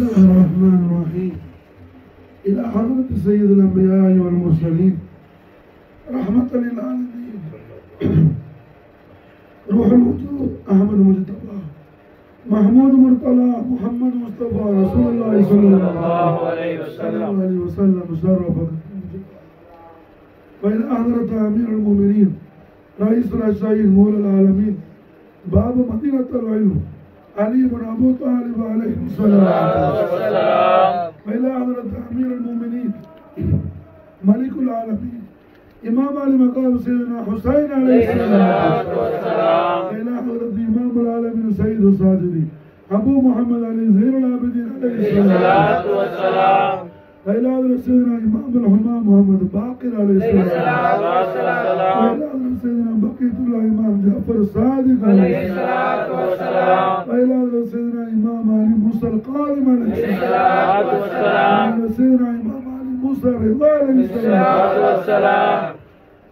الله الرحمن الرحيم. إلى حضرة سيد الأنبياء والمرسلين. رحمة للعالمين. روح الوجود أحمد مجتبى. محمود مرتضى محمد مصطفى رسول الله صلى الله عليه وسلم. عليه وسلم شرف وإلى حضرة أمير المؤمنين رئيس الأشياء مولى العالمين باب مدينة العلم. علی بن ابو طالب علیہ السلام. پہلا حضرت امیر المومنین ملک العالمین امام علی مقام سیدنا حسین علیہ السلام. پہلا حضرت امام العالمین سید و ساجدی ابو محمد علی زیر العابدین علیہ السلام. پہلا حضرت سیدنا امام الحمام محمد باقر علیہ السلام. بقية الله إمام جعفر الصادق عليه السلام وإلى حضرة سيدنا إمام علي موسى القائم عليه السلام. وإلى سيدنا إمام علي موسى الرضا عليه السلام.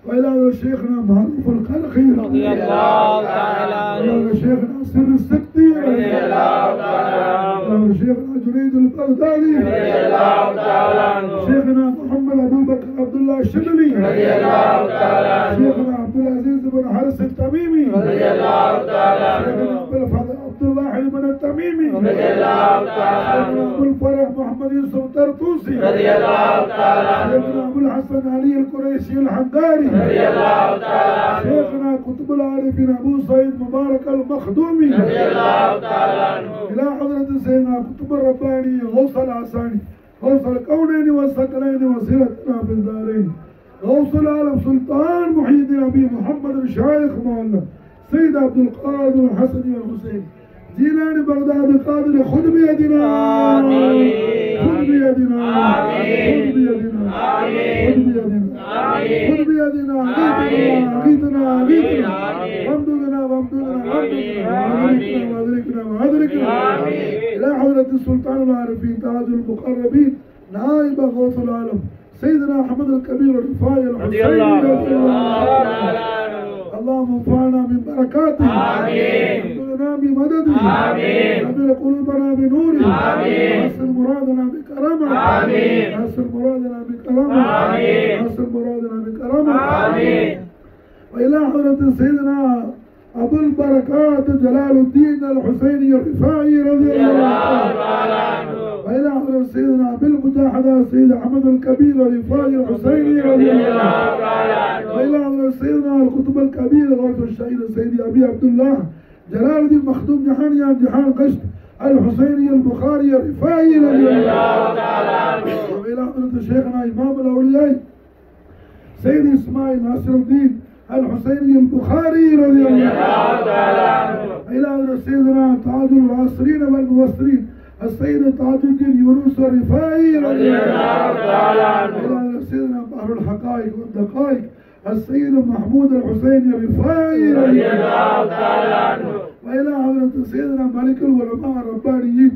وإلى حضرة شيخنا معروف الخلقي رضي الله تعالى عنه. وإلى شيخنا سر السكتي رضي الله تعالى عنه. وإلى شيخنا جنيد البغدادي. رضي الله تعالى عنه. شيخنا محمد أبو بكر عبد الله الشبلي رضي الله تعالى عنه. شيخنا عبد العزيز بن حارس التميمي رضي الله تعالى عبد الواحد بن التميمي رضي الله تعالى عنه. أبو الفرح محمد يوسف الطرطوسي رضي الله تعالى عنه. شيخنا أبو الحسن علي القريشي الحقاري رضي الله تعالى عنه. شيخنا قطب العارفين أبو سعيد مبارك المخدومي رضي الله تعالى عنه. إلى حضرة سيدنا قطب الرباني غوث العساني غوث الكونين والثقلين وسيرتنا في الدارين غوث العالم سلطان محي الدين أبي محمد الشايخ مولانا سيد عبد القادر الحسني والحسين جيلاني بغداد قادر خذ بيدنا. خذ بيدنا. خذ بيدنا. خذ بيدنا. خذ بيدنا آمين. أغيثنا أغيثنا آمين. وامددنا وامددنا. وامددنا وادركنا وادركنا. إلى حضرة السلطان العارفين تاج المقربين نائب غوث العالم سيدنا أحمد الكبير الرفاعي الله رضي الله تعالى. اللهم انفعنا من بركاته آمين. وامددنا بمدده آمين. نبل قلوبنا بنوره آمين. حسن مرادنا بكرمه آمين. حسن مرادنا بكرمه آمين. حسن مرادنا بكرمه آمين. وإلى حضرة سيدنا أبو البركات جلال الدين الحسيني الرفاعي رضي الله عنه. وإلى حضرة سيدنا بالمجاهدة سيد أحمد الكبير الرفاعي الحسيني رضي الله. وإلى حضرة سيدنا القطب الكبير غوث الشهيد سيدي أبي عبد الله جلال الدين مخدوم جحاني جحان قشت الحسيني البخاري الرفاعي رضي الله. وإلى حضرة شيخنا إمام الأولياء سيد إسماعيل ناصر الدين الحسيني البخاري رضي الله تعالى عنه. سيدنا تاج العاصرين والموصلين السيد تاج الدين يونس الرفاعي رضي الله تعالى عنه. سيدنا بحر الحقائق والدقائق السيد محمود الحسيني الرفاعي رضي الله تعالى عنه. وإلى حضرة سيدنا ملك العلماء الربانيين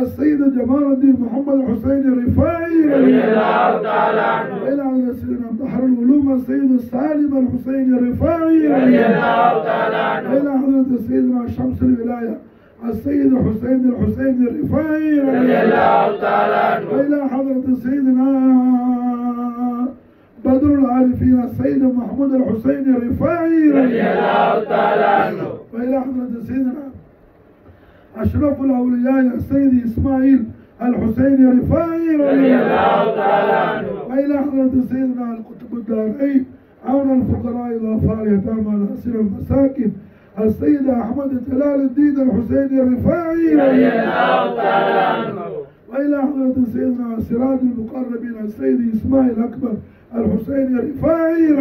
السيد جمال الدين محمد الحسيني الرفاعي رضي الله تعالى عنه. وإلى حضرة سيدنا بحر العلوم السيد السالم الحسيني الرفاعي رضي الله تعالى عنه. وإلى حضرة سيدنا شمس الولاية السيد حسين الحسيني الرفاعي رضي الله تعالى عنه. وإلى حضرة سيدنا بدر العارفين السيد محمود الحسيني الرفاعي رضي الله تعالى عنه. وإلى حضرة سيدنا أشرف الأولياء السيد إسماعيل الحسيني الرفاعي رضي الله تعالى عنه. وإلى حضرة سيدنا القطب الدارين عون الفقراء الأطفال اليتامى الأسر المساكين السيد أحمد جلال الدين الحسيني الرفاعي. وإلى حضرة سيدنا سراج المقربين السيد إسماعيل أكبر الحسيني الرفاعي.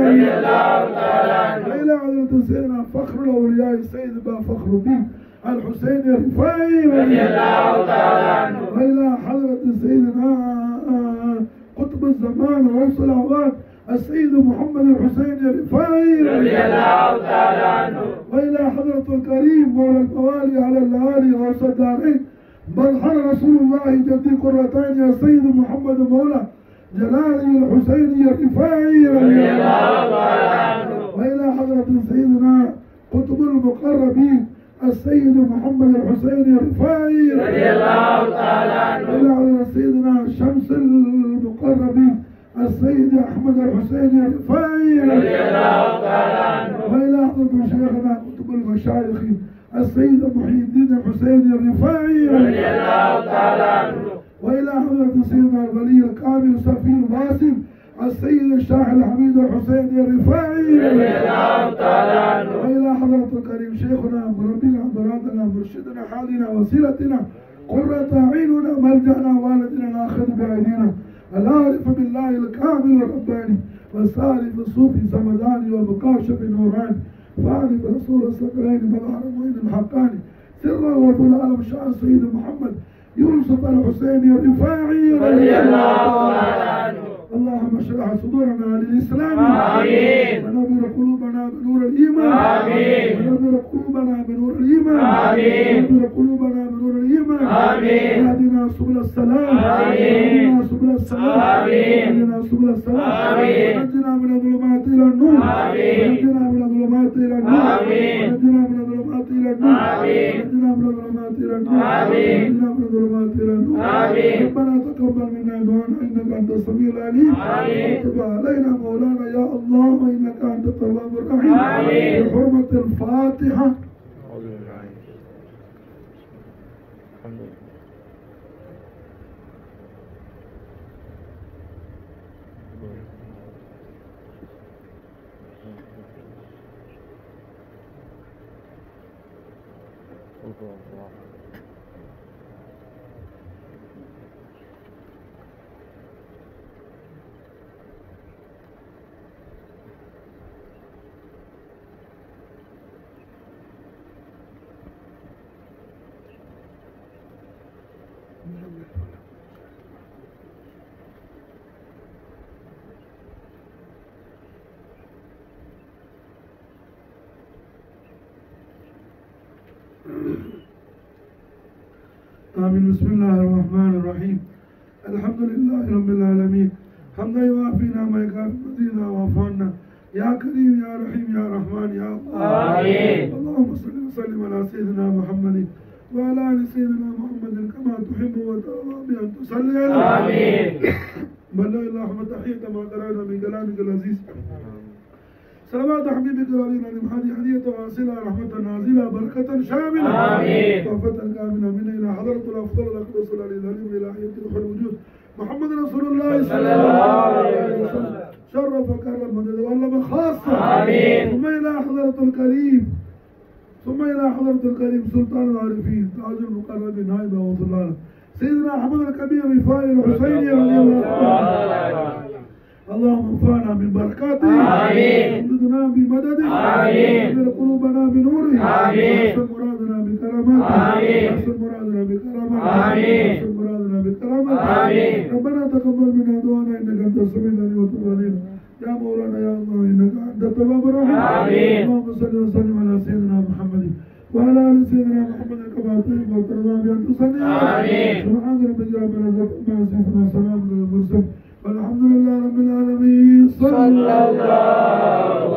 وإلى حضرة سيدنا فخر الأولياء السيد با فخر الدين الحسيني الرفاعي. وإلى حضرة سيدنا قطب الزمان وغوث الأوقات السيد محمد الحسيني الرفاعي رضي الله الكريم مولى الموالي على الليالي غوث الدارين بل حر رسول الله جدي قرتين يا سيد محمد مولى جلالي الحسيني الرفاعي رضي الله عنه. وإلى حضرة سيدنا قطب المقربين السيد محمد الحسيني الرفاعي رضي الله تعالى عنه. المقربين السيد أحمد الحسين الرفاعي رضي الله تعالى عنه وإلى حضرة شيخنا كتب المشايخ السيد محي الدين الحسين الرفاعي. رضي الله تعالى عنه وإلى حضرة سيدنا الولي الكامل سفير باسم السيد الشاحن الحميد الحسين الرفاعي. رضي الله تعالى عنه وإلى حضرة الكريم شيخنا مربينا مرادنا مرشدنا حالنا وسيلتنا قرة أعيننا ملجأنا والدنا الآخذ بأيدينا العارف بالله الكامل الرباني والسالف الصوفي سمداني والمكاشف النوراني فاعرف رسول الثقلين مظهر معين الحقاني سرا وطول العالم شاء سيد محمد يوسف الحسيني الرفاعي رضي الله تعالى عنه اللهم اشرح صدورنا للإسلام آمين. ونور قلوبنا بنور الإيمان آمين. ونور قلوبنا بنور الإيمان آمين. ونور قلوبنا بنور الإيمان آمين. واهدنا سبل السلام آمين. واهدنا سبل السلام آمين. واهدنا سبل السلام آمين. ونجنا من الظلمات إلى النور آمين. ونجنا من الظلمات إلى النور آمين. ونجنا من الظلمات إلى النور آمين. ونجنا من الظلمات إلى النور آمين. ونجنا من الظلمات إلى النور آمين. ربنا تقبل منا دعانا إنك أنت السميع العليم آمين. وتب علينا مولانا يا الله إنك أنت التواب الرحيم آمين. بحرمة الفاتحة 本当は。Mm-hmm. آمين. بسم الله الرحمن الرحيم. الحمد لله رب العالمين. حمدا يوافي نعمة يكافي مزيدا وعفونا يا كريم يا رحيم يا رحمن يا الله. آمين. اللهم صل وسلم على سيدنا محمد وعلى آل سيدنا محمد كما تحب وترضى بأن تصلي. آمين. بلغ اللهم تحية ما قرأنا من كلامك العزيز. صلوات حبيبك ولينا لمحادي هدية واصلة رحمة نازلة بركة شاملة. آمين. توفة كاملة منا إلى حضرة الأفضل الأقدس العلي الإلهي روح الوجود. محمد رسول الله صلى الله عليه وسلم. شرف وكرم مدد وعلم خاصة. آمين. ثم إلى حضرة الكريم. ثم إلى حضرة الكريم سلطان العارفين تاج المقربين نائب عليه. سيدنا أحمد الكبير رفاعي الحسيني رضي الله عنه. اللهم انفعنا من بركاته. آمين. بی مدد آمین۔ قلوبنا بی نور آمین۔ حسن مرادنا بی کرم آمین۔ حسن مرادنا بی کرم آمین۔ مرادنا بی کرم آمین۔ ربنا تقبل منا دعانا انك انت السميع العليم وتب علينا يا مولانا يا الله انك انت التواب الرحيم امين اللهم صل وسلم على سيدنا محمد وعلى ال سيدنا محمد كما تحب وترضى بان تصلي امين سبحان ربي رب العزه ما سيدنا سلام للمرسل والحمد لله رب العالمين صلى الله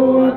Oh.